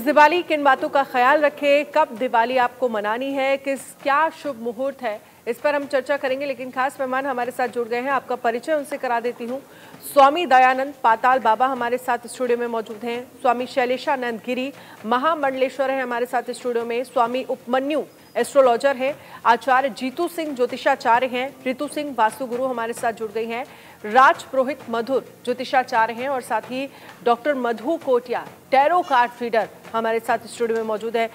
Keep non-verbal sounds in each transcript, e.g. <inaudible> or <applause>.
इस दिवाली किन बातों का ख्याल रखें? कब दिवाली आपको मनानी है? किस, क्या शुभ मुहूर्त है? इस पर हम चर्चा करेंगे, लेकिन खास मेहमान हमारे साथ जुड़ गए हैं। आपका परिचय उनसे करा देती हूँ। स्वामी दयानंद पाताल बाबा हमारे साथ स्टूडियो में मौजूद हैं। स्वामी शैलेशानंद गिरी महामंडलेश्वर है हमारे साथ स्टूडियो में। स्वामी उपमन्यु एस्ट्रोलॉजर हैं। आचार्य जीतू सिंह ज्योतिषाचार्य हैं। ऋतु सिंह वास्तुगुरु हमारे साथ जुड़ गई हैं। राज पुरोहित मधुर ज्योतिषाचार्य हैं और साथ ही doctor Madhu Kotiya, tarot card reader हमारे साथ स्टूडियो में मौजूद है।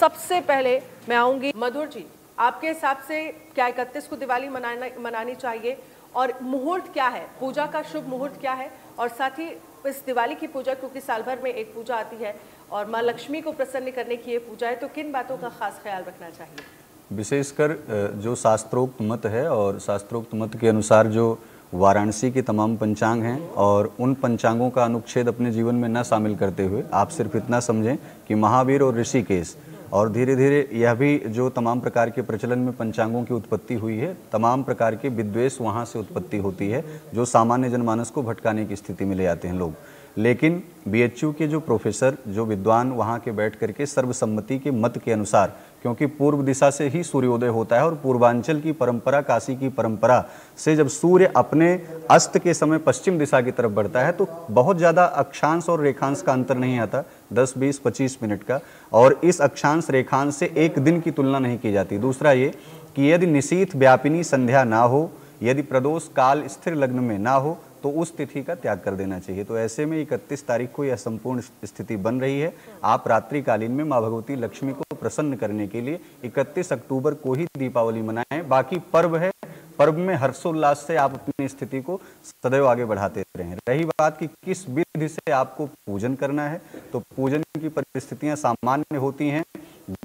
सबसे पहले मैं आऊँगी। मधुर जी, आपके हिसाब से क्या इकतीस को दिवाली मनाना, मनानी चाहिए? और मुहूर्त क्या है? पूजा का शुभ मुहूर्त क्या है? और साथ ही इस दिवाली की पूजा, क्योंकि साल भर में एक पूजा आती है, और माँ लक्ष्मी को प्रसन्न करने की ये पूजा है तो किन बातों का खास ख्याल रखना चाहिए? विशेषकर जो शास्त्रोक्त मत है, और शास्त्रोक्त मत के अनुसार जो वाराणसी के तमाम पंचांग हैं और उन पंचांगों का अनुच्छेद अपने जीवन में न शामिल करते हुए आप सिर्फ़ इतना समझें कि महावीर और ऋषिकेश और धीरे धीरे यह भी जो तमाम प्रकार के प्रचलन में पंचांगों की उत्पत्ति हुई है, तमाम प्रकार के विद्वेष वहाँ से उत्पत्ति होती है, जो सामान्य जनमानस को भटकाने की स्थिति में ले आते हैं लोग। लेकिन बीएचयू के जो प्रोफेसर, जो विद्वान वहाँ के बैठ करके सर्वसम्मति के मत के अनुसार क्योंकि पूर्व दिशा से ही सूर्योदय होता है और पूर्वांचल की परंपरा काशी की परंपरा से जब सूर्य अपने अस्त के समय पश्चिम दिशा की तरफ़ बढ़ता है तो बहुत ज़्यादा अक्षांश और रेखांश का अंतर नहीं आता 10, 20, 25 मिनट का। और इस अक्षांश रेखांश से एक दिन की तुलना नहीं की जाती। दूसरा ये कि यदि निशीथ व्यापिनी संध्या ना हो यदि प्रदोष काल स्थिर लग्न में ना हो तो उस तिथि का त्याग कर देना चाहिए। तो ऐसे में इकतीस तारीख को यह संपूर्ण स्थिति बन रही है। आप रात्रिकालीन में माँ भगवती लक्ष्मी को प्रसन्न करने के लिए 31 अक्टूबर को ही दीपावली मनाएँ। बाकी पर्व है। पर्व में हर्षोल्लास से आप अपनी स्थिति को सदैव आगे बढ़ाते रहें। रही बात कि किस विधि से आपको पूजन करना है तो पूजन की परिस्थितियाँ सामान्य होती हैं।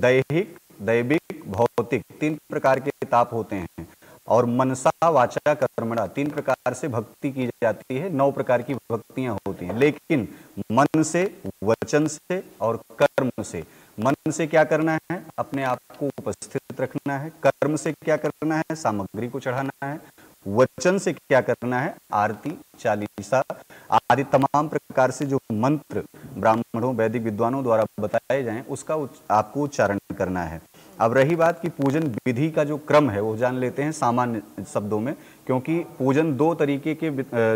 दैहिक, दैविक, भौतिक तीन प्रकार के ताप होते हैं। और मनसा वाचा कर्मणा। तीन प्रकार से भक्ति की जाती है, नौ प्रकार की भक्तियाँ होती हैं। लेकिन मन से, वचन से और कर्म से। मन से क्या करना है? अपने आप को उपस्थित रखना है। कर्म से क्या करना है? सामग्री को चढ़ाना है। वचन से क्या करना है? आरती, चालीसा आदि तमाम प्रकार से जो मंत्र ब्राह्मणों, वैदिक विद्वानों द्वारा बताए जाएँ, उसका आपको उच्चारण करना है। अब रही बात कि पूजन विधि का जो क्रम है, वो जान लेते हैं सामान्य शब्दों में, क्योंकि पूजन दो तरीके के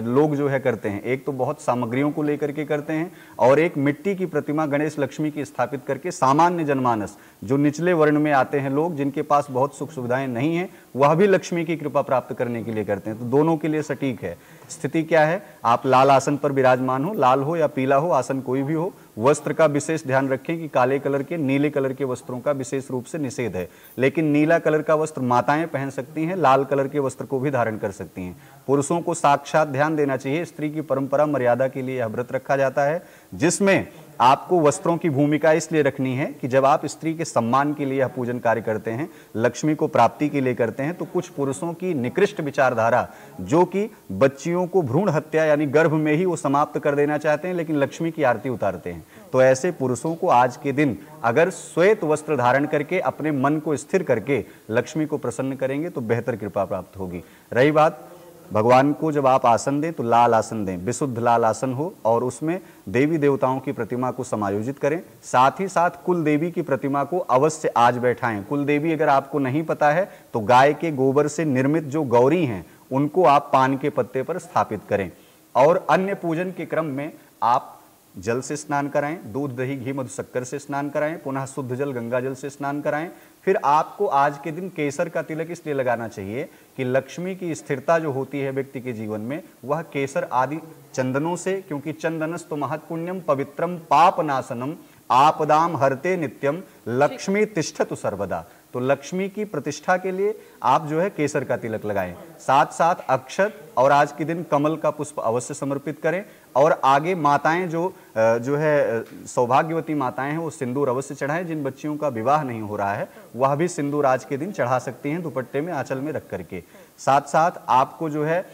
लोग जो है करते हैं। एक तो बहुत सामग्रियों को लेकर के करते हैं, और एक मिट्टी की प्रतिमा गणेश लक्ष्मी की स्थापित करके सामान्य जनमानस, जो निचले वर्ण में आते हैं लोग, जिनके पास बहुत सुख सुविधाएँ नहीं है, वह भी लक्ष्मी की कृपा प्राप्त करने के लिए करते हैं। तो दोनों के लिए सटीक है। स्थिति क्या है? आप लाल आसन पर विराजमान हो, लाल हो या पीला हो, आसन कोई भी हो वस्त्र का विशेष ध्यान रखें कि काले कलर के, नीले कलर के वस्त्रों का विशेष रूप से निषेध है। लेकिन नीला कलर का वस्त्र माताएँ पहन सकती हैं, लाल कलर के वस्त्र को भी धारण कर सकती हैं। पुरुषों को साक्षात ध्यान देना चाहिए, स्त्री की परंपरा मर्यादा के लिए यह व्रत रखा जाता है, जिसमें आपको वस्त्रों की भूमिका इसलिए रखनी है कि जब आप स्त्री के सम्मान के लिए यह पूजन कार्य करते हैं, लक्ष्मी को प्राप्ति के लिए करते हैं तो कुछ पुरुषों की निकृष्ट विचारधारा, जो कि बच्चियों को भ्रूण हत्या यानी गर्भ में ही वो समाप्त कर देना चाहते हैं, लेकिन लक्ष्मी की आरती उतारते हैं। तो ऐसे पुरुषों को आज के दिन अगर श्वेत वस्त्र धारण करके, अपने मन को स्थिर करके लक्ष्मी को प्रसन्न करेंगे तो बेहतर कृपा प्राप्त होगी। रही बात भगवान को जब आप आसन दें तो लाल आसन दें। विशुद्ध लाल आसन हो और उसमें देवी देवताओं की प्रतिमा को समायोजित करें। साथ ही साथ कुल देवी की प्रतिमा को अवश्य आज बैठाएँ। कुल देवी अगर आपको नहीं पता है तो गाय के गोबर से निर्मित जो गौरी हैं, उनको आप पान के पत्ते पर स्थापित करें। और अन्य पूजन के क्रम में आप जल से स्नान कराएँ, दूध, दही, घी मधु शक्कर से स्नान कराएँ, पुनः शुद्ध जल, गंगा जल से स्नान कराएँ। फिर आपको आज के दिन केसर का तिलक इसलिए लगाना चाहिए कि लक्ष्मी की स्थिरता जो होती है व्यक्ति के जीवन में, वह केसर आदि चंदनों से, क्योंकि चंदनस तो महत्पुण्यम पवित्रम पाप नाशनम आपदाम हरते नित्यम, लक्ष्मी तिष्ठ तो सर्वदा। तो लक्ष्मी की प्रतिष्ठा के लिए आप जो है केसर का तिलक लगाएँ। साथ साथ अक्षत और आज के दिन कमल का पुष्प अवश्य समर्पित करें। और आगे माताएँ जो जो है सौभाग्यवती माताएँ हैं वो सिंदूर अवश्य चढ़ाएँ। जिन बच्चियों का विवाह नहीं हो रहा है वह भी सिंदूर आज के दिन चढ़ा सकती हैं दुपट्टे में आंचल में रख करके। साथ साथ आपको जो है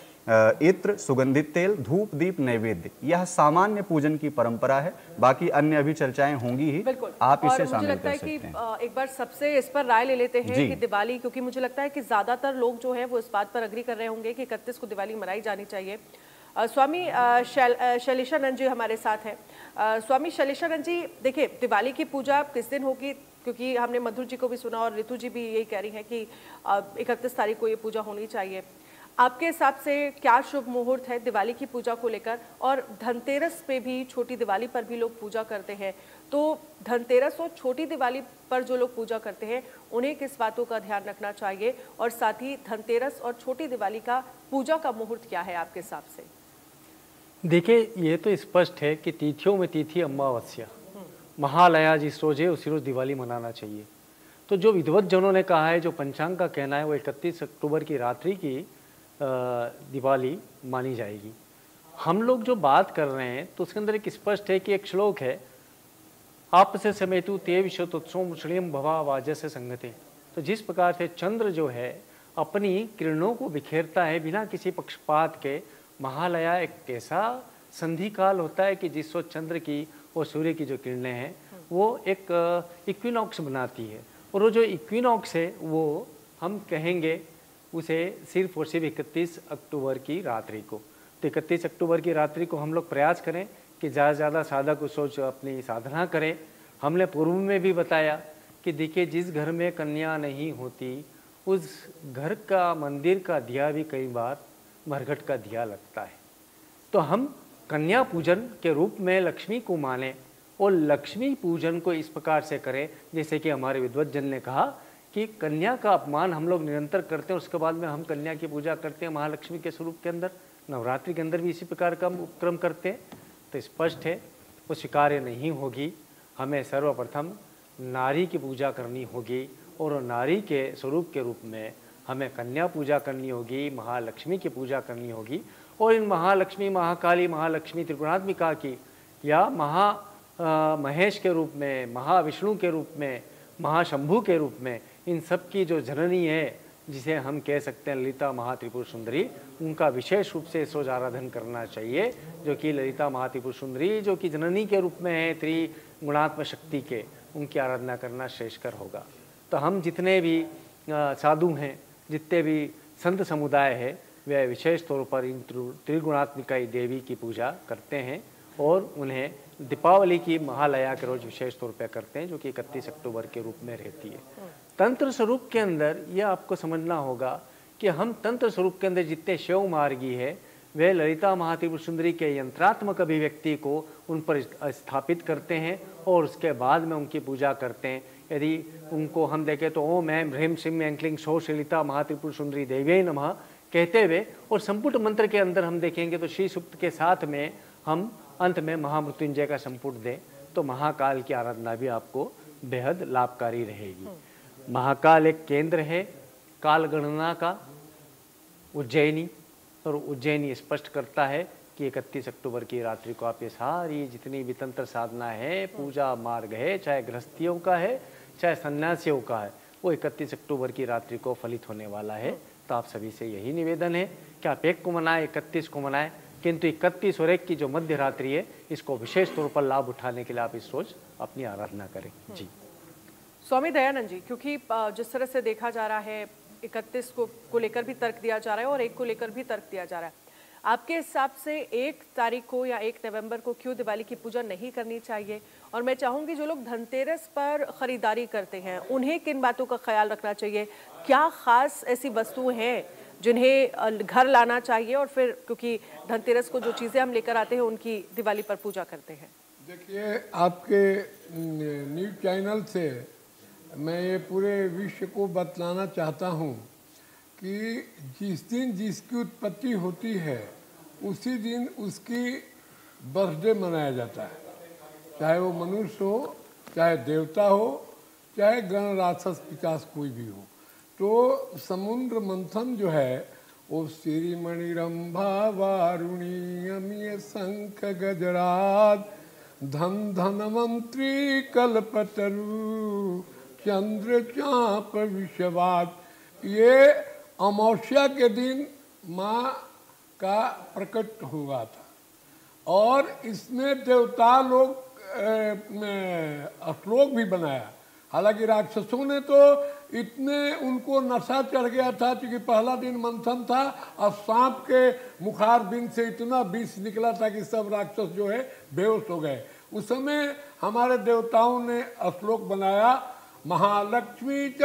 इत्र सुगंधित तेल धूप दीप नैवेद्य यह सामान्य पूजन की परंपरा है। बाकी अन्य अभी चर्चाएँ होंगी ही। आप इसे शामिल कर सकते हैं। एक बार सबसे इस पर राय ले लेते हैं कि दिवाली क्योंकि मुझे लगता है कि ज़्यादातर लोग जो है वो इस बात पर अग्री कर रहे होंगे कि इकतीस को दिवाली मनाई जानी चाहिए। स्वामी शैल शैलेशानंद जी हमारे साथ हैं। स्वामी शैलेशानंद जी, देखिए, दिवाली की पूजा किस दिन होगी? क्योंकि हमने मधुर जी को भी सुना और ऋतु जी भी यही कह रही हैं कि इकतीस तारीख को ये पूजा होनी चाहिए। आपके हिसाब से क्या शुभ मुहूर्त है दिवाली की पूजा को लेकर? और धनतेरस पे भी छोटी दिवाली पर भी लोग पूजा करते हैं। तो धनतेरस और छोटी दिवाली पर जो लोग पूजा करते हैं, उन्हें किस बातों का ध्यान रखना चाहिए? और साथ ही धनतेरस और छोटी दिवाली का पूजा का मुहूर्त क्या है आपके हिसाब से? देखिए, ये तो स्पष्ट है कि तिथियों में तिथि अमावस्या। महालया जिस रोज है उसी रोज दिवाली मनाना चाहिए। तो जो विद्वत जनों ने कहा है, जो पंचांग का कहना है, वो इकतीस अक्टूबर की रात्रि की दिवाली मानी जाएगी। हम लोग जो बात कर रहे हैं तो उसके अंदर एक स्पष्ट है कि एक श्लोक है आप से समेतु ते विश्वतोत्सव मुस्लिम भवा वाज से संगते। तो जिस प्रकार से चंद्र जो है, अपनी किरणों को बिखेरता है बिना किसी पक्षपात के महालया एक ऐसा संधि काल होता है कि जिस चंद्र की और सूर्य की जो किरणें हैं, वो एक इक्विनॉक्स बनाती है। और वो जो इक्विनॉक्स है, वो हम कहेंगे उसे सिर्फ़ और सिर्फ़ इकतीस अक्टूबर की रात्रि को। तो इकतीस अक्टूबर की रात्रि को हम लोग प्रयास करें कि ज़्यादा से ज़्यादा साधक उस सोच अपनी साधना करें। हमने पूर्व में भी बताया कि देखिए, जिस घर में कन्या नहीं होती, उस घर का मंदिर का दिया भी कई बार मरघट का दिया लगता है। तो हम कन्या पूजन के रूप में लक्ष्मी को माने और लक्ष्मी पूजन को इस प्रकार से करें, जैसे कि हमारे विद्वत जन ने कहा कि कन्या का अपमान हम लोग निरंतर करते हैं, उसके बाद में हम कन्या की पूजा करते हैं महालक्ष्मी के स्वरूप के अंदर। नवरात्रि के अंदर भी इसी प्रकार का हम उपक्रम करते हैं। तो स्पष्ट है, वो स्वीकार्य नहीं होगी। हमें सर्वप्रथम नारी की पूजा करनी होगी और नारी के स्वरूप के रूप में हमें कन्या पूजा करनी होगी, महालक्ष्मी की पूजा करनी होगी और इन महालक्ष्मी, महाकाली, महालक्ष्मी त्रिगुणात्मिका की या महा महेश के रूप में, महाविष्णु के रूप में, महाशंभु के रूप में, इन सब की जो जननी है, जिसे हम कह सकते हैं ललिता महात्रिपुर सुंदरी, उनका विशेष रूप से सोच आराधन करना चाहिए, जो कि ललिता महात्रिपुर सुंदरी, जो कि जननी के रूप में है त्रिगुणात्म शक्ति के, उनकी आराधना करना श्रेष्ठकर होगा। तो हम जितने भी साधु हैं जितने भी संत समुदाय है, वे विशेष तौर पर इन त्रिगुणात्मिकाई देवी की पूजा करते हैं और उन्हें दीपावली की महालया के रोज विशेष तौर पर करते हैं, जो कि इकतीस अक्टूबर के रूप में रहती है। तंत्र स्वरूप के अंदर यह आपको समझना होगा कि हम तंत्र स्वरूप के अंदर जितने शिव मार्गी है, वे ललिता महात्रिपुर सुंदरी के यंत्रात्मक अभिव्यक्ति को उन पर स्थापित करते हैं और उसके बाद में उनकी पूजा करते हैं। यदि उनको हम देखें तो ओम एम ह्रीम सिम एंकलिंग सो शलिता महात्रिपुर सुंदरी देवी नमः कहते हुए और संपुट मंत्र के अंदर हम देखेंगे तो श्री सुप्त के साथ में हम अंत में महामृत्युंजय का संपुट दें तो महाकाल की आराधना भी आपको बेहद लाभकारी रहेगी। महाकाल एक केंद्र है, काल गणना का उज्जैनी और उज्जैनी स्पष्ट करता है कि इकतीस अक्टूबर की रात्रि को आप ये सारी जितनी भी तंत्र साधना है, पूजा मार्ग है, चाहे गृहस्थियों का है चाहे सन्यासियों का है वो इकतीस अक्टूबर की रात्रि को फलित होने वाला है। तो आप सभी से यही निवेदन है कि आप एक को मनाएँ इकतीस को मनाएँ किंतु इकतीस और एक की जो मध्य रात्रि है इसको विशेष तौर पर लाभ उठाने के लिए आप इस रोज अपनी आराधना करें। जी। स्वामी दयानंद जी क्योंकि जिस तरह से देखा जा रहा है इकतीस को को लेकर भी तर्क दिया जा रहा है और एक को लेकर भी तर्क दिया जा रहा है। आपके हिसाब से एक तारीख को या एक नवंबर को क्यों दिवाली की पूजा नहीं करनी चाहिए? और मैं चाहूँगी जो लोग धनतेरस पर खरीदारी करते हैं, उन्हें किन बातों का ख्याल रखना चाहिए? क्या खास ऐसी वस्तुएँ हैं जिन्हें घर लाना चाहिए और फिर, क्योंकि धनतेरस को जो चीज़ें हम लेकर आते हैं, उनकी दिवाली पर पूजा करते हैं? देखिए, आपके न्यूज़ चैनल से मैं ये पूरे विश्व को बतलाना चाहता हूँ कि जिस दिन जिसकी उत्पत्ति होती है, उसी दिन उसकी बर्थडे मनाया जाता है। चाहे वो मनुष्य हो, चाहे देवता हो, चाहे गण राक्षस विकास कोई भी हो। तो समुद्र मंथन जो है, वो श्रीमणि रंभा वारुणी अमीय शंख गजराज धन धन मंत्री कल्पतरु चंद्र चाप विश्ववाद ये अमावस्या के दिन माँ का प्रकट हुआ था। और इसमें देवता लोग श्लोक भी बनाया। हालाँकि राक्षसों ने तो इतने उनको नशा चढ़ गया था, क्योंकि पहला दिन मंथन था, और सांप के मुखार बिन से इतना विष निकला था कि सब राक्षस जो है बेहोश हो गए। उस समय हमारे देवताओं ने श्लोक बनाया, महालक्ष्मी च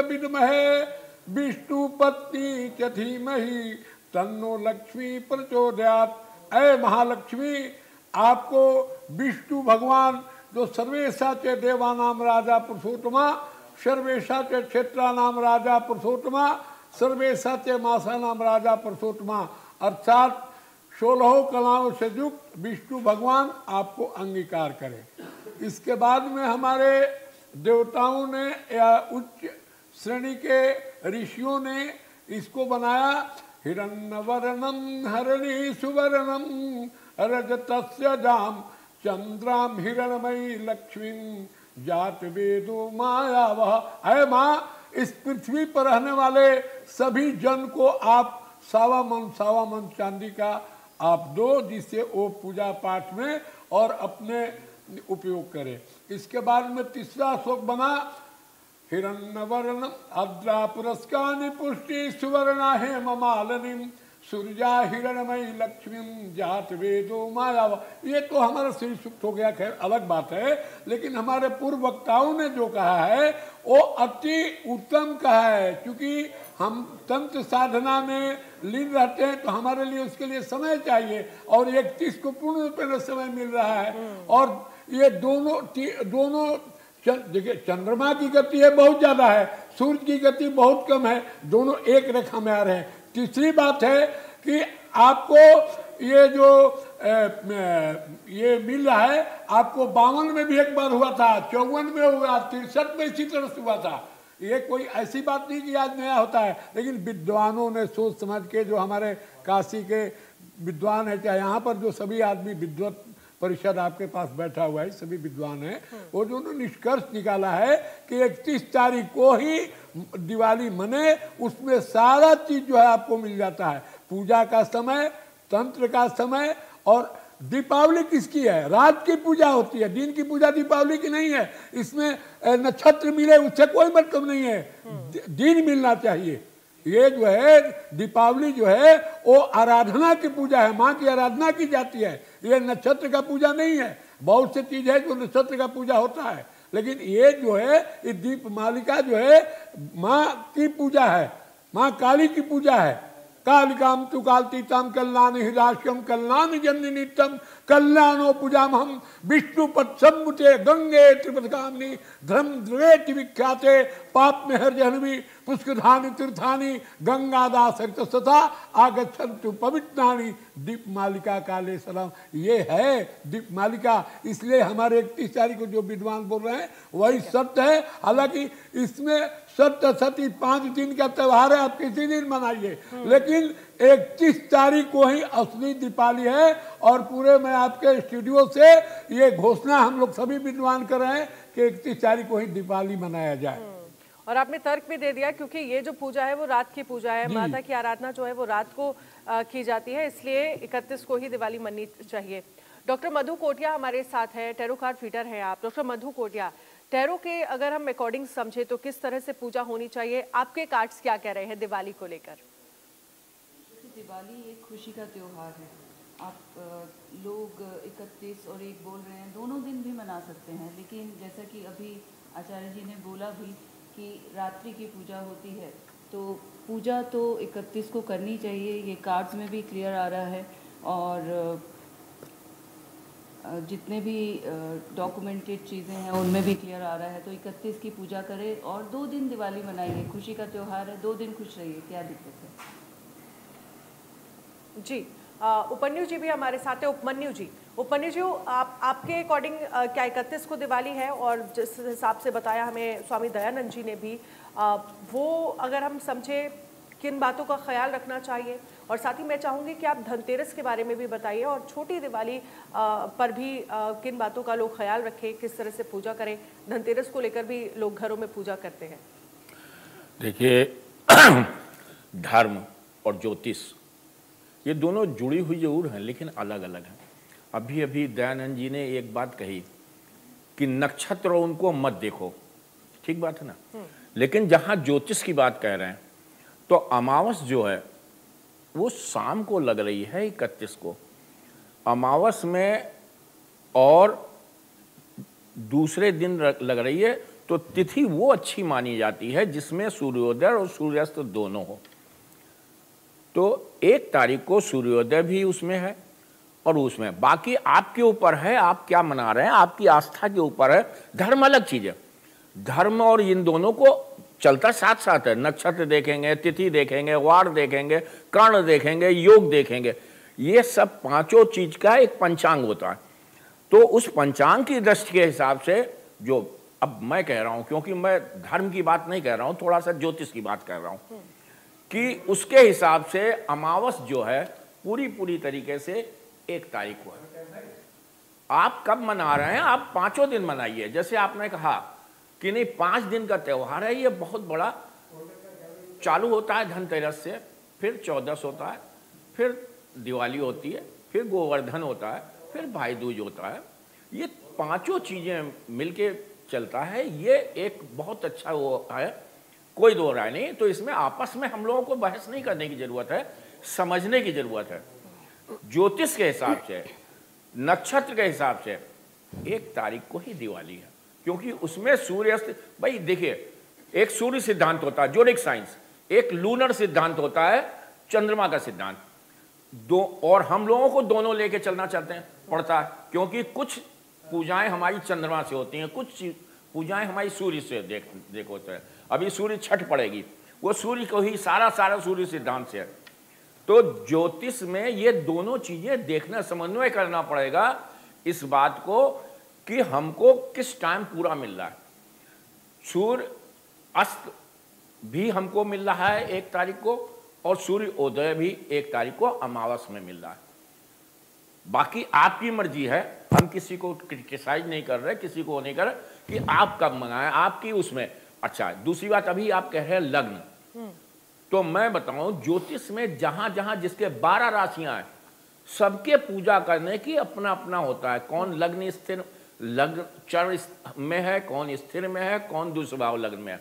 विष्णु पत्नी च धीमहि, तन्नो लक्ष्मी प्रचोदयात। अय महालक्ष्मी, आपको विष्णु भगवान जो सर्वेशा चे देवानाम राजा पुरुषोत्तमा, सर्वेशा क्षेत्रा नाम राजा पुरुषोत्तमा, सर्वेशा मासा नाम राजा पुरुषोत्तमा। अर्थात सोलह कलाओं से युक्त विष्णु भगवान आपको अंगीकार करें। इसके बाद में हमारे देवताओं ने या उच्च श्रेणी के ऋषियों ने इसको बनाया हिरण्यवर्णम हरणी सुवर्णम रजतस्य जाम चंद्राम हिरणमयी लक्ष्मी जात वेदो माया वह है माँ, इस पृथ्वी पर रहने वाले सभी जन को आप सावा मन सावा मन चांदी का आप दो जिससे वो पूजा पाठ में और अपने उपयोग करें। इसके बाद में तीसरा श्लोक बना हिरण्यवर्ण अद्रा पुरस्कार पुष्टि सुवर्ण है ममालनिम सूर्या हिरणमयी लक्ष्मी जात वेदो माया ये तो हमारा श्री सुख हो गया खैर अलग बात है लेकिन हमारे पूर्व वक्ताओं ने जो कहा है वो अति उत्तम कहा है क्योंकि हम तंत्र साधना में लीन रहते हैं तो हमारे लिए उसके लिए समय चाहिए और एक इकतीस को पूर्ण रूप में समय मिल रहा है। और ये दोनों दोनों देखिए चंद्रमा की गति है बहुत ज़्यादा है सूर्य की गति बहुत कम है दोनों एक रेखा में आ रहे हैं। तीसरी बात है कि आपको ये जो ये मिल रहा है, आपको बावन में भी एक बार हुआ था, चौवन में हुआ, तिरसठ में इसी तरह से हुआ था। ये कोई ऐसी बात नहीं कि आज नया होता है, लेकिन विद्वानों ने सोच समझ के जो हमारे काशी के विद्वान है, चाहे यहाँ पर जो सभी आदमी विद्वत परिषद आपके पास बैठा हुआ है सभी विद्वान है। वो जो निष्कर्ष निकाला है कि इकतीस तारीख को ही दिवाली मने उसमें सारा चीज़ जो है आपको मिल जाता है। पूजा का समय तंत्र का समय और दीपावली किसकी है? रात की पूजा होती है। दिन की पूजा दीपावली की नहीं है। इसमें नक्षत्र मिले उससे कोई मतलब नहीं है। दिन मिलना चाहिए। ये जो है दीपावली जो है वो आराधना की पूजा है। माँ की आराधना की जाती है। ये नक्षत्र का पूजा नहीं है। बहुत से चीज़ है जो नक्षत्र का पूजा होता है। लेकिन ये जो है, ये दीप मालिका जो है, माँ की पूजा है। माँ काली की पूजा है। कालिकाम तु कालतीतम कल्याण हिराश्यम कल्याण जन्य नित्यम कल्याणो पूजा हम विष्णु पत्समुते गंगे त्रिपथगामिनी धर्म द्रवेति विख्याते पाप में हर जहनवी पुष्कधानी तीर्थानी गंगादा सरितस्तथा आगछन्तु पवित्राणी दीप मालिका काले सलाम। ये है दीप मालिका इसलिए हमारे इकतीस तारीख को जो विद्वान बोल रहे हैं, वही सत्य है। हालाँकि इसमें सत्य, सती पाँच दिन का त्यौहार है, आप किसी दिन मनाइए। लेकिन इकतीस तारीख को ही असली दीपावली है और पूरे मैं आपके स्टूडियो से ये घोषणा हम लोग सभी विद्वान कर रहे हैं कि इकतीस तारीख को ही दीपावली मनाया जाए। और आपने तर्क भी दे दिया क्योंकि ये जो पूजा है वो रात की पूजा है माता की आराधना जो है वो रात को आ, की जाती है इसलिए इकतीस को ही दिवाली मननी चाहिए। डॉक्टर मधु कोटिया हमारे साथ है टेरो कार्ड फीटर हैं आप। डॉक्टर मधु कोटिया टेरो के अगर हम अकॉर्डिंग समझे तो किस तरह से पूजा होनी चाहिए? आपके कार्ड्स क्या कह रहे हैं दिवाली को लेकर? दिवाली एक खुशी का त्यौहार है। आप लोग इकतीस और एक बोल रहे हैं, दोनों दिन भी मना सकते हैं, लेकिन जैसा कि अभी आचार्य जी ने बोला भी कि रात्रि की पूजा होती है तो पूजा तो इकतीस को करनी चाहिए, ये कार्ड्स में भी क्लियर आ रहा है और जितने भी डॉक्यूमेंटेड चीज़ें हैं, उनमें भी क्लियर आ रहा है तो इकतीस की पूजा करें और दो दिन दिवाली मनाइए, खुशी का त्यौहार है, दो दिन खुश रहिए, क्या दिक्कत है? जी उपन्यु जी भी हमारे साथ है उपमन्यु जी उपमन्यु जी आप आपके अकॉर्डिंग क्या इकतीस को दिवाली है और जिस हिसाब से बताया हमें स्वामी दयानंद जी ने भी आ, वो अगर हम समझे किन बातों का ख्याल रखना चाहिए और साथ ही मैं चाहूँगी कि आप धनतेरस के बारे में भी बताइए और छोटी दिवाली आ, पर भी आ, किन बातों का लोग ख्याल रखें किस तरह से पूजा करें। धनतेरस को लेकर भी लोग घरों में पूजा करते हैं। देखिए <clears throat> धर्म और ज्योतिष ये दोनों जुड़ी हुई ज़रूर हैं लेकिन अलग अलग हैं। अभी अभी दयानंद जी ने एक बात कही कि नक्षत्र उनको मत देखो। ठीक बात है ना? लेकिन जहाँ ज्योतिष की बात कह रहे हैं तो अमावस जो है वो शाम को लग रही है इकतीस को। अमावस में और दूसरे दिन लग रही है तो तिथि वो अच्छी मानी जाती है जिसमें सूर्योदय और सूर्यास्त दोनों हो। तो एक तारीख को सूर्योदय भी उसमें है और उसमें। बाकी आपके ऊपर है, आप क्या मना रहे हैं? आपकी आस्था के ऊपर है। धर्म अलग चीज़ है। धर्म और इन दोनों को चलता साथ साथ है। नक्षत्र देखेंगे, तिथि देखेंगे, वार देखेंगे, कर्ण देखेंगे, योग देखेंगे। ये सब पाँचों चीज़ का एक पंचांग होता है। तो उस पंचांग की दृष्टि के हिसाब से जो, अब मैं कह रहा हूँ, क्योंकि मैं धर्म की बात नहीं कह रहा हूँ, थोड़ा सा ज्योतिष की बात कर रहा हूँ। कि उसके हिसाब से अमावस जो है पूरी पूरी तरीके से एक तारीख को है। आप कब मना रहे हैं? आप पाँचों दिन मनाइए। जैसे आपने कहा कि नहीं, पाँच दिन का त्यौहार है, ये बहुत बड़ा चालू होता है धनतेरस से, फिर चौदस होता है, फिर दिवाली होती है, फिर गोवर्धन होता है, फिर भाई दूज होता है। ये पाँचों चीज़ें मिलके चलता है। ये एक बहुत अच्छा वो है कोई दो राय नहीं तो इसमें आपस में हम लोगों को बहस नहीं करने की ज़रूरत है, समझने की ज़रूरत है। ज्योतिष के हिसाब से, नक्षत्र के हिसाब से, एक तारीख को ही दिवाली है, क्योंकि उसमें सूर्यास्त, भाई देखिए, एक सूर्य सिद्धांत होता है जोनिक साइंस, एक लूनर सिद्धांत होता है, चंद्रमा का सिद्धांत। दो, और हम लोगों को दोनों लेके चलना चाहते हैं, पड़ता है, क्योंकि कुछ पूजाएँ हमारी चंद्रमा से होती हैं, कुछ पूजाएँ हमारी सूर्य से देख, देखो होते हैं। अभी सूर्य छठ पड़ेगी। वो सूर्य को ही सारा सारा सूर्य सिद्धांत से है। तो ज्योतिष में ये दोनों चीज़ें देखना, समन्वय करना पड़ेगा इस बात को कि हमको किस टाइम पूरा मिल रहा है। सूर्य अस्त भी हमको मिल रहा है एक तारीख को और सूर्य उदय भी एक तारीख को अमावस में मिल रहा है। बाकी आपकी मर्ज़ी है। हम किसी को क्रिटिसाइज नहीं कर रहे, किसी को नहीं कर रहे कि आप कब मंगाए आपकी उसमें। अच्छा दूसरी बात अभी आप कह रहे हैं लग्न। तो मैं बताऊँ ज्योतिष में जहाँ जहाँ जिसके बारह राशियाँ हैं सबके पूजा करने की अपना अपना होता है। कौन लग्न स्थिर लग्न चर में है कौन स्थिर में है कौन दुष्भाव लग्न में है।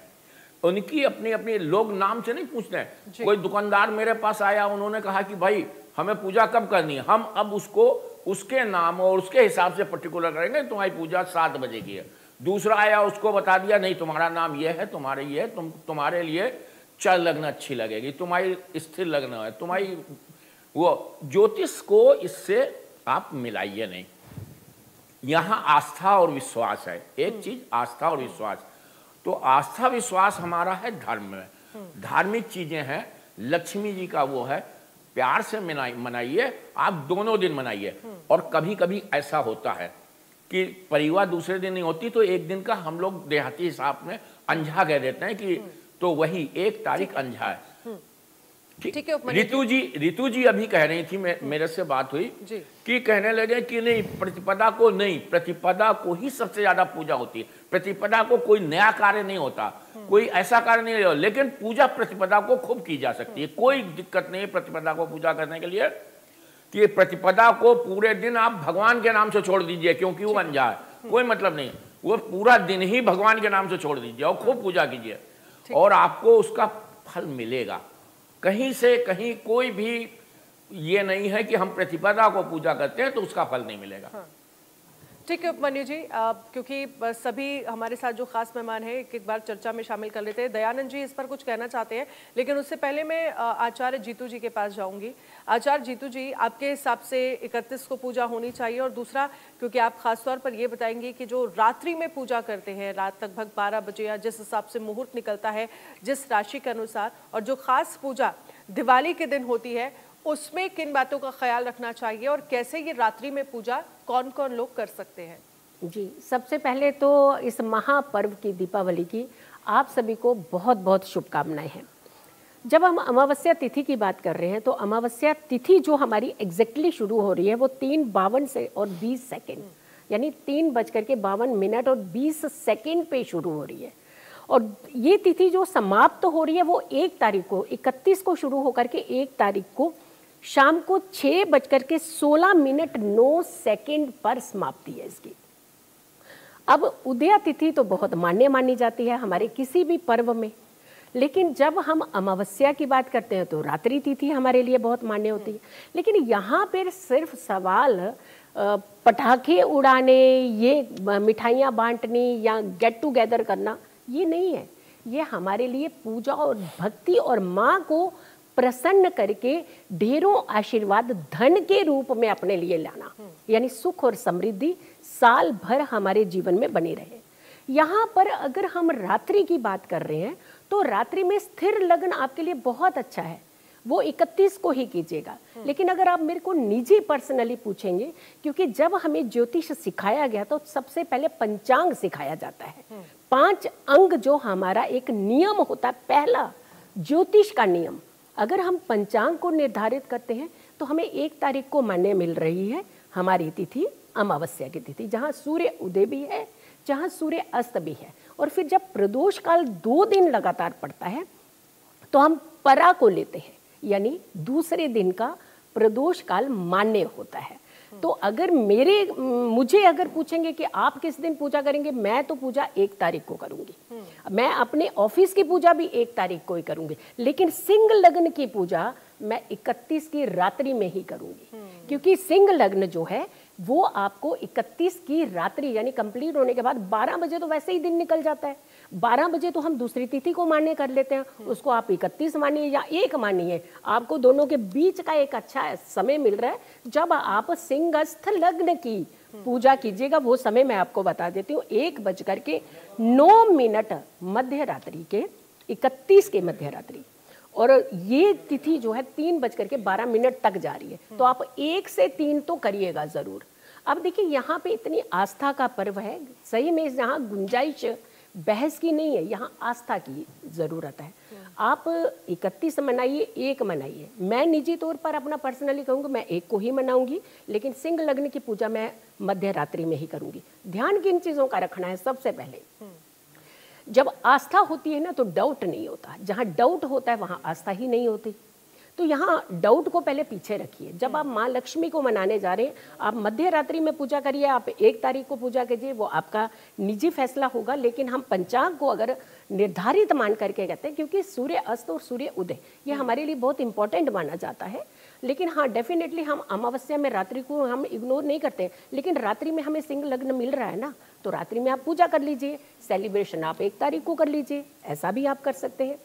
उनकी अपनी अपनी लोग नाम से नहीं पूछते हैं। कोई दुकानदार मेरे पास आया उन्होंने कहा कि भाई हमें पूजा कब करनी है? हम अब उसको उसके नाम और उसके हिसाब से पर्टिकुलर करेंगे तुम्हारी पूजा सात बजे की है। दूसरा आया उसको बता दिया नहीं तुम्हारा नाम ये है तुम्हारे ये तुम तुम्हारे लिए चल लगना अच्छी लगेगी तुम्हारी स्थिर लगना है तुम्हारी वो ज्योतिष को इससे आप मिलाइए नहीं यहाँ आस्था और विश्वास है एक हम्म। चीज़ आस्था और विश्वास तो आस्था विश्वास हमारा है धर्म में हम्म। धार्मिक चीज़ें हैं लक्ष्मी जी का वो है प्यार से मनाइए आप दोनों दिन मनाइए हम्म। और कभी कभी ऐसा होता है कि परिवार दूसरे दिन नहीं होती तो एक दिन का हम लोग देहाती हिसाब में अंझा कह देते हैं कि तो वही एक तारीख अंझा है। ठीक। है रितु जी। रितु जी अभी कह रही थी मेरे से बात हुई कि कहने लगे कि नहीं प्रतिपदा को नहीं प्रतिपदा को ही सबसे ज़्यादा पूजा होती है। प्रतिपदा को कोई नया कार्य नहीं होता हम्म। कोई ऐसा कार्य नहीं लेकिन पूजा प्रतिपदा को खूब की जा सकती है। कोई दिक्कत नहीं है प्रतिपदा को पूजा करने के लिए। कि प्रतिपदा को पूरे दिन आप भगवान के नाम से छोड़ दीजिए क्योंकि वो अनजा है। कोई मतलब नहीं वो पूरा दिन ही भगवान के नाम से छोड़ दीजिए और खूब पूजा कीजिए। और आपको उसका फल मिलेगा। कहीं से कहीं कोई भी ये नहीं है कि हम प्रतिपदा को पूजा करते हैं तो उसका फल नहीं मिलेगा। हाँ। ठीक है उपमन्यु जी आ, क्योंकि सभी हमारे साथ जो खास मेहमान हैं एक एक बार चर्चा में शामिल कर लेते हैं। दयानंद जी इस पर कुछ कहना चाहते हैं लेकिन उससे पहले मैं आचार्य जीतू जी के पास जाऊँगी। आचार्य जीतू जी, आपके हिसाब से इकतीस को पूजा होनी चाहिए और दूसरा, क्योंकि आप खासतौर पर ये बताएँगे कि जो रात्रि में पूजा करते हैं, रात लगभग बारह बजे या जिस हिसाब से मुहूर्त निकलता है, जिस राशि के अनुसार, और जो खास पूजा दिवाली के दिन होती है, उसमें किन बातों का ख्याल रखना चाहिए और कैसे ये रात्रि में पूजा कौन कौन लोग कर सकते हैं? जी, सबसे पहले तो इस महापर्व की दीपावली की आप सभी को बहुत बहुत शुभकामनाएँ हैं। जब हम अमावस्या तिथि की बात कर रहे हैं तो अमावस्या तिथि जो हमारी एग्जैक्टली शुरू हो रही है, वो तीन बावन से और बीस सेकेंड यानी तीन बज करके बावन मिनट और बीस सेकेंड पे शुरू हो रही है। और ये तिथि जो समाप्त तो हो रही है, वो एक तारीख को, इकतीस को शुरू होकर के एक तारीख को शाम को छः बजकर के सोलह मिनट नौ सेकेंड पर समाप्ति है इसकी। अब उदया तिथि तो बहुत मान्य मानी जाती है हमारे किसी भी पर्व में। लेकिन जब हम अमावस्या की बात करते हैं तो रात्रि तिथि हमारे लिए बहुत मान्य होती है। लेकिन यहाँ पर सिर्फ़ सवाल पटाखे उड़ाने, ये मिठाइयाँ बांटनी या गेट टुगेदर करना, ये नहीं है। ये हमारे लिए पूजा और भक्ति और माँ को प्रसन्न करके ढेरों आशीर्वाद धन के रूप में अपने लिए लाना, यानी सुख और समृद्धि साल भर हमारे जीवन में बनी रहे। यहाँ पर अगर हम रात्रि की बात कर रहे हैं तो रात्रि में स्थिर लग्न आपके लिए बहुत अच्छा है। वो 31 को ही कीजिएगा। लेकिन अगर आप मेरे को निजी पर्सनली पूछेंगे क्योंकि जब हमें ज्योतिष सिखाया गया तो सबसे पहले पंचांग सिखाया जाता है। पाँच अंग जो हमारा एक नियम होता है पहला ज्योतिष का नियम। अगर हम पंचांग को निर्धारित करते हैं तो हमें एक तारीख को मान्य मिल रही है हमारी तिथि अमावस्या की तिथि जहाँ सूर्य उदय भी है जहाँ सूर्य अस्त भी है। और फिर जब प्रदोष काल दो दिन लगातार पड़ता है तो हम परा को लेते हैं, यानी दूसरे दिन का प्रदोष काल मान्य होता है। तो अगर मेरे, मुझे अगर पूछेंगे कि आप किस दिन पूजा करेंगे, मैं तो पूजा एक तारीख को करूँगी। मैं अपने ऑफ़िस की पूजा भी एक तारीख को ही करूँगी, लेकिन सिंह लग्न की पूजा मैं 31 की रात्रि में ही करूँगी। क्योंकि सिंह लग्न जो है वो आपको 31 की रात्रि यानी कंप्लीट होने के बाद 12 बजे तो वैसे ही दिन निकल जाता है। 12 बजे तो हम दूसरी तिथि को मान्य कर लेते हैं। उसको आप 31 मानिए या एक मानिए। आपको दोनों के बीच का एक अच्छा समय मिल रहा है। जब आप सिंहस्थ लग्न की पूजा कीजिएगा वो समय मैं आपको बता देती हूँ। एक बज करके नौ मिनट मध्य रात्रि के इकतीस के मध्य रात्रि और ये तिथि जो है तीन बज करके बारह मिनट तक जा रही है। तो आप एक से तीन तो करिएगा ज़रूर। अब देखिए, यहाँ पे इतनी आस्था का पर्व है। सही में यहाँ गुंजाइश, बहस की नहीं है, यहाँ आस्था की ज़रूरत है। आप इकतीस मनाइए, एक मनाइए। मैं निजी तौर पर अपना पर्सनली कहूँगा, मैं एक को ही मनाऊँगी, लेकिन सिंह लग्न की पूजा मैं मध्य रात्रि में ही करूँगी। ध्यान किन चीज़ों का रखना है सबसे पहले? जब आस्था होती है ना तो डाउट नहीं होता। जहाँ डाउट होता है, वहाँ आस्था ही नहीं होती। तो यहाँ डाउट को पहले पीछे रखिए। जब आप माँ लक्ष्मी को मनाने जा रहे हैं आप मध्य रात्रि में पूजा करिए आप एक तारीख को पूजा कीजिए वो आपका निजी फैसला होगा लेकिन हम पंचांग को अगर निर्धारित मान करके कहते हैं क्योंकि सूर्य अस्त और सूर्य उदय ये हमारे लिए बहुत इंपॉर्टेंट माना जाता है। लेकिन हाँ डेफिनेटली हम अमावस्या में रात्रि को हम इग्नोर नहीं करते लेकिन रात्रि में हमें सिंह लग्न मिल रहा है ना तो रात्रि में आप पूजा कर लीजिए। सेलिब्रेशन आप एक तारीख को कर लीजिए ऐसा भी आप कर सकते हैं।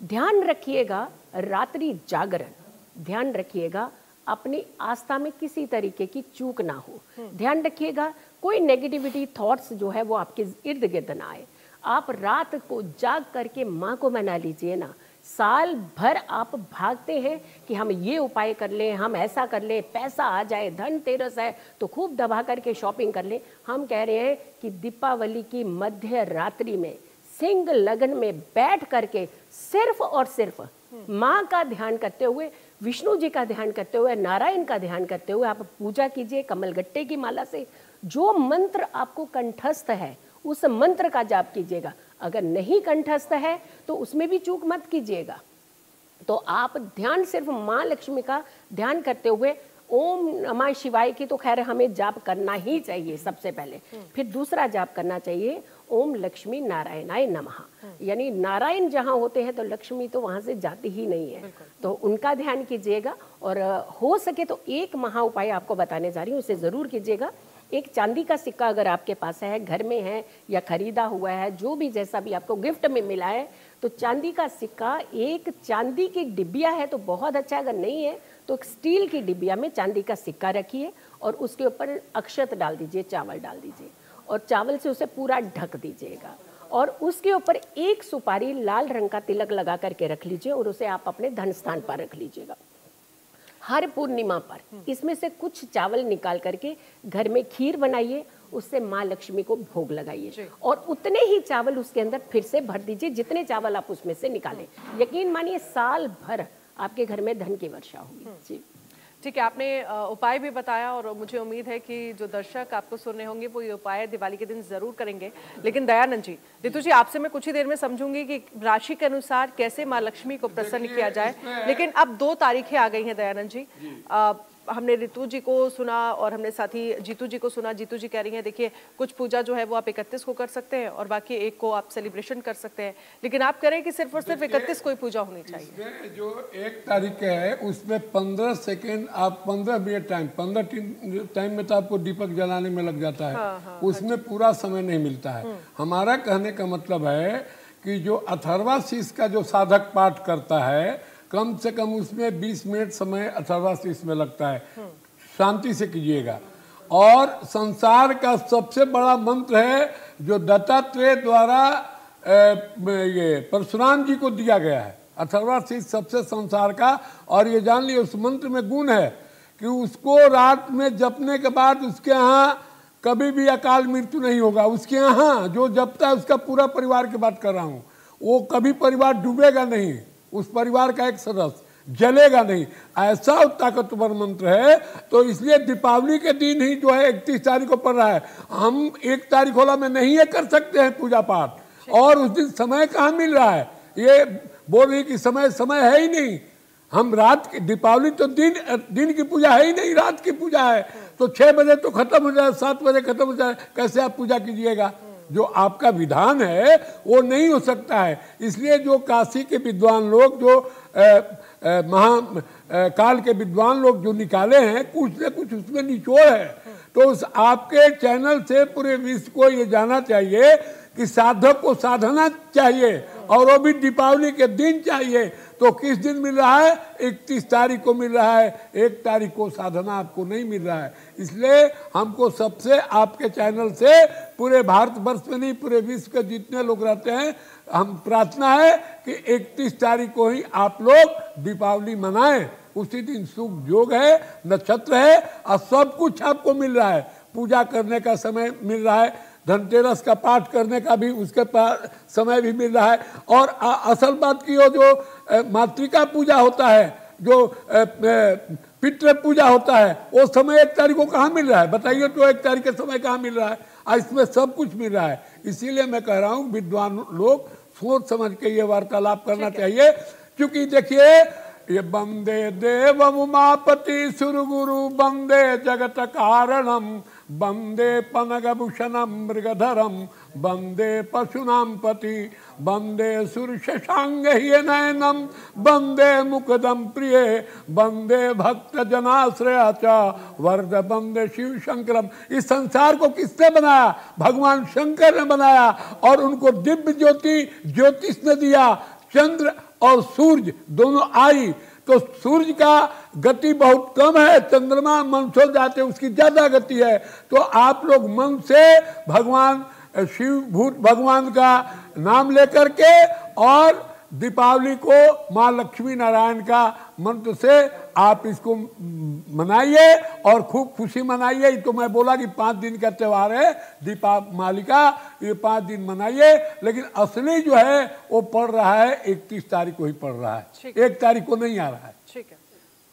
ध्यान रखिएगा रात्रि जागरण। ध्यान रखिएगा अपनी आस्था में किसी तरीके की चूक ना हो। ध्यान रखिएगा कोई नेगेटिविटी थॉट्स जो है वो आपके इर्द गिर्द ना आए। आप रात को जाग करके माँ को मना लीजिए ना। साल भर आप भागते हैं कि हम ये उपाय कर लें हम ऐसा कर लें पैसा आ जाए धन तेरस है तो खूब दबा करके शॉपिंग कर लें। हम कह रहे हैं कि दीपावली की मध्य रात्रि में सिंह लगन में बैठ करके सिर्फ़ और सिर्फ़ माँ का ध्यान करते हुए, विष्णु जी का ध्यान करते हुए, नारायण का ध्यान करते हुए आप पूजा कीजिए कमलगट्टे की माला से। जो मंत्र आपको कंठस्थ है, उस मंत्र का जाप कीजिएगा। अगर नहीं कंठस्थ है तो उसमें भी चूक मत कीजिएगा। तो आप ध्यान सिर्फ़ माँ लक्ष्मी का ध्यान करते हुए, ओम नमः शिवाय की तो खैर हमें जाप करना ही चाहिए सबसे पहले। फिर दूसरा जाप करना चाहिए ओम लक्ष्मी नारायणाय नमः। यानी नारायण जहाँ होते हैं तो लक्ष्मी तो वहाँ से जाती ही नहीं है। तो उनका ध्यान कीजिएगा और हो सके तो एक महा उपाय आपको बताने जा रही हूँ उसे ज़रूर कीजिएगा। एक चांदी का सिक्का अगर आपके पास है घर में है या खरीदा हुआ है जो भी जैसा भी आपको गिफ्ट में मिला है तो चांदी का सिक्का एक चांदी की डिबिया है तो बहुत अच्छा अगर नहीं है तो एक स्टील की डिबिया में चांदी का सिक्का रखिए और उसके ऊपर अक्षत डाल दीजिए चावल डाल दीजिए। और चावल से उसे पूरा ढक दीजिएगा। और उसके ऊपर एक सुपारी लाल रंग का तिलक लगा करके रख लीजिए और उसे आप अपने धन स्थान पर रख लीजिएगा। हर पूर्णिमा पर इसमें से कुछ चावल निकाल करके घर में खीर बनाइए उससे माँ लक्ष्मी को भोग लगाइए और उतने ही चावल उसके अंदर फिर से भर दीजिए जितने चावल आप उसमें से निकालें। यकीन मानिए साल भर आपके घर में धन की वर्षा होगी। जी। ठीक है आपने उपाय भी बताया और मुझे उम्मीद है कि जो दर्शक आपको सुनने होंगे वो ये उपाय दिवाली के दिन ज़रूर करेंगे। लेकिन दयानंद जी रितु जी आपसे मैं कुछ ही देर में समझूँगी कि राशि के अनुसार कैसे माँ लक्ष्मी को प्रसन्न किया जाए। लेकिन अब दो तारीखें आ गई हैं दयानंद जी। हमने रितु जी को सुना और हमने साथी जीतू जी को सुना। जीतू जी कह रही हैं देखिए कुछ पूजा जो है वो आप इकतीस को कर सकते हैं और बाकी एक को आप सेलिब्रेशन कर सकते हैं। लेकिन आप कह रहे हैं कि सिर्फ़ और सिर्फ़ इकतीस को ही पूजा होनी चाहिए? जो एक तारीख है उसमें पंद्रह सेकेंड आप पंद्रह मिनट टाइम पंद्रह टाइम में तो आपको दीपक जलाने में लग जाता है। उसमें पूरा समय नहीं मिलता है। हमारा कहने का मतलब है कि जो अथर्वा शीष का जो साधक पाठ करता है कम से कम उसमें 20 मिनट समय अथर्वा शीष में लगता है। शांति से कीजिएगा। और संसार का सबसे बड़ा मंत्र है जो दत्तात्रेय द्वारा ये परशुराम जी को दिया गया है। अथर्वा शीष सबसे संसार का और ये जान लिए उस मंत्र में गुण है कि उसको रात में जपने के बाद उसके यहाँ कभी भी अकाल मृत्यु नहीं होगा। उसके यहाँ जो जपता है उसका पूरा परिवार की बात कर रहा हूँ। वो कभी परिवार डूबेगा नहीं। उस परिवार का एक सदस्य। जलेगा नहीं। ऐसा ताकतवर मंत्र है तो इसलिए दीपावली के दिन ही जो है इकतीस तारीख को पड़ रहा है। हम एक तारीख होला में नहीं ये कर सकते हैं पूजा पाठ और उस दिन समय कहाँ मिल रहा है? ये बोल रही कि समय समय है ही नहीं। हम रात की, दीपावली तो दिन दिन की पूजा है ही नहीं, रात की पूजा है। तो छह बजे तो खत्म हो जाए, सात बजे खत्म हो जाए, कैसे आप पूजा कीजिएगा? जो आपका विधान है, वो नहीं हो सकता है। इसलिए जो काशी के विद्वान लोग, जो महा काल के विद्वान लोग जो निकाले हैं, कुछ न कुछ उसमें निचोड़ है। तो उस आपके चैनल से पूरे विश्व को ये जाना चाहिए कि साधक को साधना चाहिए। और वो भी दीपावली के दिन चाहिए। तो किस दिन मिल रहा है? इकतीस तारीख को मिल रहा है। एक तारीख को साधना आपको नहीं मिल रहा है। इसलिए हमको सबसे आपके चैनल से पूरे भारतवर्ष में नहीं, पूरे विश्व के जितने लोग रहते हैं, हम प्रार्थना है कि इकतीस तारीख को ही आप लोग दीपावली मनाएँ। उसी दिन शुभ योग है, नक्षत्र है और सब कुछ आपको मिल रहा है। पूजा करने का समय मिल रहा है। धनतेरस का पाठ करने का भी उसके पास समय भी मिल रहा है। और असल बात की हो जो मातृका पूजा होता है जो पितृ पूजा होता है वो समय एक तारीख को कहाँ मिल रहा है? बताइए तो एक तारीख के समय कहाँ मिल रहा है? आज इसमें सब कुछ मिल रहा है। इसीलिए मैं कह रहा हूँ विद्वान लोग सोच समझ के ये वार्तालाप करना चाहिए क्योंकि देखिए ये वंदे देव उमापति सुरगुरु वंदे जगत कारणम। वंदे पनगभूषणम मृगधरम वंदे पशुनाम पति वंदे सुरशशांग नयनम वंदे मुकदम प्रिय वंदे भक्त जनाश्रय च वर्द शिव शंकरम इस संसार को किसने बनाया? भगवान शंकर ने बनाया और उनको दिव्य ज्योति, ज्योतिष ने दिया। चंद्र और सूर्य दोनों आई। तो सूर्य का गति बहुत कम है, चंद्रमा मन से जाते, उसकी ज़्यादा गति है। तो आप लोग मन से भगवान शिव भूत भगवान का नाम लेकर के और दीपावली को माँ लक्ष्मी नारायण का मंत्र से आप इसको मनाइए और खूब खुशी मनाइए। तो मैं बोला कि पाँच दिन का त्यौहार है दीपावली का ये पाँच दिन मनाइए। लेकिन असली जो है वो पड़ रहा है इकतीस तारीख को ही पड़ रहा है। एक तारीख को नहीं आ रहा है। ठीक है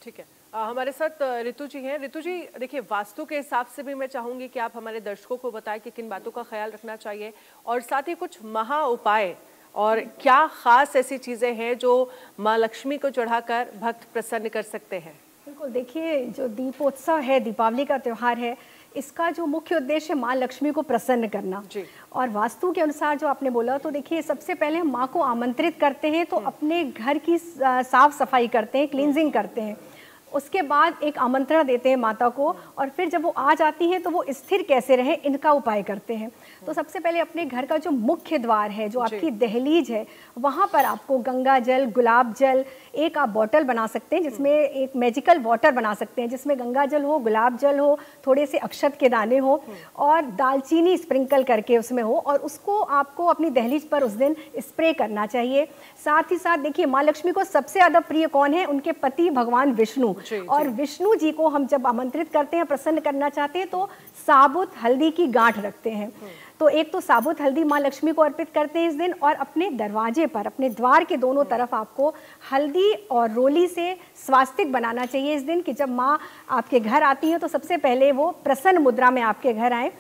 ठीक है। अ, हमारे साथ ऋतु जी हैं। ऋतु जी देखिए वास्तु के हिसाब से भी मैं चाहूँगी कि आप हमारे दर्शकों को बताएँ कि किन बातों का ख्याल रखना चाहिए और साथ ही कुछ महा उपाय और क्या खास ऐसी चीज़ें हैं जो माँ लक्ष्मी को चढ़ाकर भक्त प्रसन्न कर सकते हैं? बिल्कुल देखिए जो दीपोत्सव है दीपावली का त्यौहार है इसका जो मुख्य उद्देश्य है माँ लक्ष्मी को प्रसन्न करना। जी। और वास्तु के अनुसार जो आपने बोला तो देखिए सबसे पहले हम माँ को आमंत्रित करते हैं तो अपने घर की साफ़ सफ़ाई करते हैं क्लींजिंग करते हैं। उसके बाद एक आमंत्रण देते हैं माता को और फिर जब वो आ जाती हैं तो वो स्थिर कैसे रहे इनका उपाय करते हैं। तो सबसे पहले अपने घर का जो मुख्य द्वार है जो आपकी दहलीज है वहाँ पर आपको गंगा जल गुलाब जल एक आप बॉटल बना सकते हैं जिसमें एक मैजिकल वाटर बना सकते हैं जिसमें गंगा जल हो गुलाब जल हो थोड़े से अक्षत के दाने हो और दालचीनी स्प्रिंकल करके उसमें हो और उसको आपको अपनी दहलीज पर उस दिन स्प्रे करना चाहिए। साथ ही साथ देखिए माँ लक्ष्मी को सबसे ज़्यादा प्रिय कौन है? उनके पति भगवान विष्णु। और विष्णु जी को हम जब आमंत्रित करते हैं प्रसन्न करना चाहते हैं तो साबुत हल्दी की गांठ रखते हैं। तो एक तो साबुत हल्दी माँ लक्ष्मी को अर्पित करते हैं इस दिन और अपने दरवाजे पर, अपने द्वार के दोनों तरफ़ आपको हल्दी और रोली से स्वास्तिक बनाना चाहिए इस दिन कि जब माँ आपके घर आती है तो सबसे पहले वो प्रसन्न मुद्रा में आपके घर आए।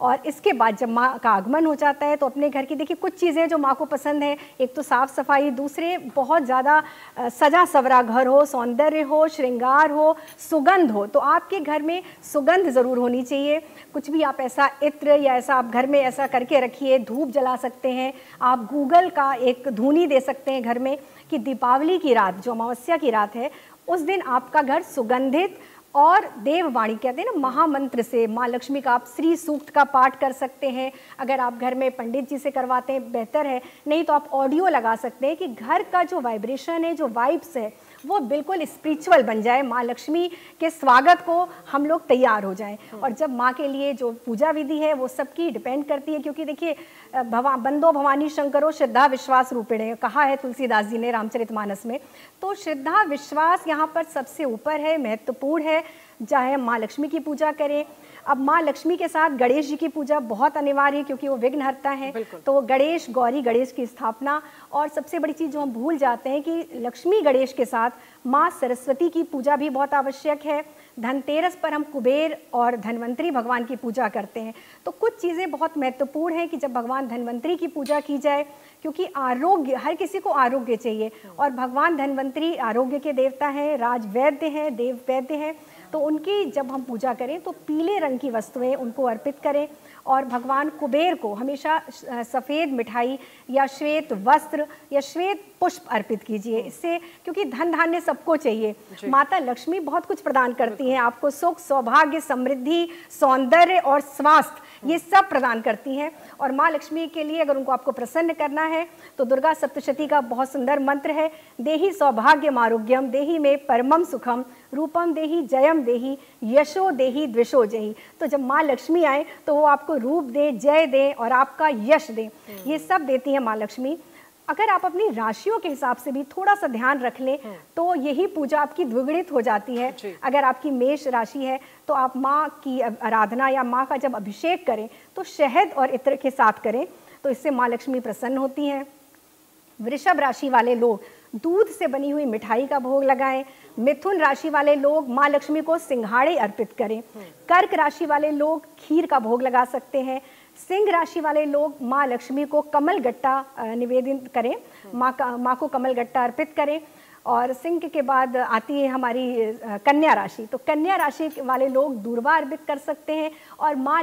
और इसके बाद जब माँ का आगमन हो जाता है तो अपने घर की देखिए कुछ चीज़ें जो माँ को पसंद है। एक तो साफ़ सफ़ाई दूसरे बहुत ज़्यादा सजा सवरा घर हो, सौंदर्य हो, श्रृंगार हो, सुगंध हो तो आपके घर में सुगंध ज़रूर होनी चाहिए। कुछ भी आप ऐसा इत्र या ऐसा आप घर में ऐसा करके रखिए, धूप जला सकते हैं। आप गूगल का एक धुनी दे सकते हैं घर में कि दीपावली की रात, जो अमावस्या की रात है, उस दिन आपका घर सुगंधित और देववाणी कहते हैं ना, महामंत्र से, माँ लक्ष्मी का आप श्री सूक्त का पाठ कर सकते हैं। अगर आप घर में पंडित जी से करवाते हैं, बेहतर है। नहीं तो आप ऑडियो लगा सकते हैं कि घर का जो वाइब्रेशन है, जो वाइब्स है वो बिल्कुल स्पिरिचुअल बन जाए माँ लक्ष्मी के स्वागत को हम लोग तैयार हो जाएँ। और जब माँ के लिए जो पूजा विधि है वो सबकी डिपेंड करती है क्योंकि देखिए भवा बंदो भवानी शंकरों श्रद्धा विश्वास रूपिणे। कहा है तुलसीदास जी ने रामचरितमानस में। तो श्रद्धा विश्वास यहाँ पर सबसे ऊपर है महत्वपूर्ण है। चाहे माँ लक्ष्मी की पूजा करें अब माँ लक्ष्मी के साथ गणेश जी की पूजा बहुत अनिवार्य है क्योंकि वो विघ्न हरता है। तो गणेश गौरी गणेश की स्थापना और सबसे बड़ी चीज़ जो हम भूल जाते हैं कि लक्ष्मी गणेश के साथ माँ सरस्वती की पूजा भी बहुत आवश्यक है। धनतेरस पर हम कुबेर और धनवंतरी भगवान की पूजा करते हैं। तो कुछ चीज़ें बहुत महत्वपूर्ण हैं कि जब भगवान धनवंतरी की पूजा की जाए क्योंकि आरोग्य हर किसी को आरोग्य चाहिए। और भगवान धनवंतरी आरोग्य के देवता हैं राज वैद्य हैं देव वैद्य हैं। तो उनकी जब हम पूजा करें तो पीले रंग की वस्तुएँ उनको अर्पित करें और भगवान कुबेर को हमेशा सफ़ेद मिठाई या श्वेत वस्त्र या श्वेत पुष्प अर्पित कीजिए। इससे क्योंकि धन धान्य सबको चाहिए। माता लक्ष्मी बहुत कुछ प्रदान करती हैं आपको सुख सौभाग्य समृद्धि सौंदर्य और स्वास्थ्य ये सब प्रदान करती हैं। और माँ लक्ष्मी के लिए अगर उनको आपको प्रसन्न करना है तो दुर्गा सप्तशती का बहुत सुंदर मंत्र है देही सौभाग्य आरोग्यम देही में परमम सुखम रूपम देही जयम देही यशो देही द्विशो जही। तो जब माँ लक्ष्मी आए तो वो आपको रूप दे जय दे और आपका यश दे। ये सब देती है माँ लक्ष्मी। अगर आप अपनी राशियों के हिसाब से भी थोड़ा सा ध्यान रख लें तो यही पूजा आपकी द्विगुणित हो जाती है। अगर आपकी मेष राशि है तो आप माँ की आराधना या माँ का जब अभिषेक करें तो शहद और इत्र के साथ करें। तो इससे माँ लक्ष्मी प्रसन्न होती हैं। वृषभ राशि वाले लोग दूध से बनी हुई मिठाई का भोग लगाएँ। मिथुन राशि वाले लोग माँ लक्ष्मी को सिंघाड़े अर्पित करें। कर्क राशि वाले लोग खीर का भोग लगा सकते हैं। सिंह राशि वाले लोग माँ लक्ष्मी को कमल गट्टा निवेदन करें। माँ का, माँ को कमल गट्टा अर्पित करें। और सिंह के बाद आती है हमारी कन्या राशि। तो कन्या राशि वाले लोग दूरवा अर्पित कर सकते हैं और माँ